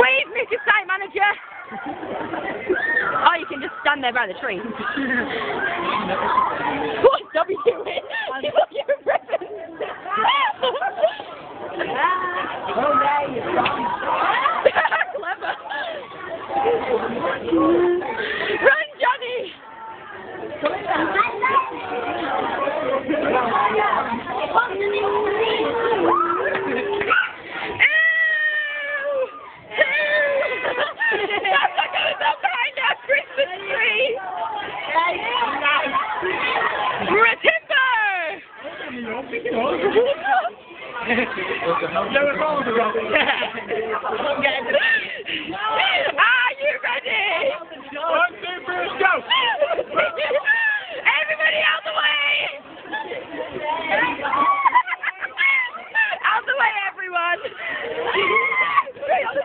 Wait, Mr. Site Manager! oh, you can just stand there by the tree. what? Don't be doing Give up your present! Clever! We're a timber! Are you ready? One, two, three, go! Everybody out the way! out the way, everyone! Stay on the